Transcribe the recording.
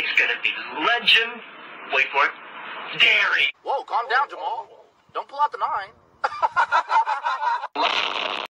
It's gonna be legend. Wait for it. Dairy. Whoa, calm down, Jamal. Don't pull out the nine.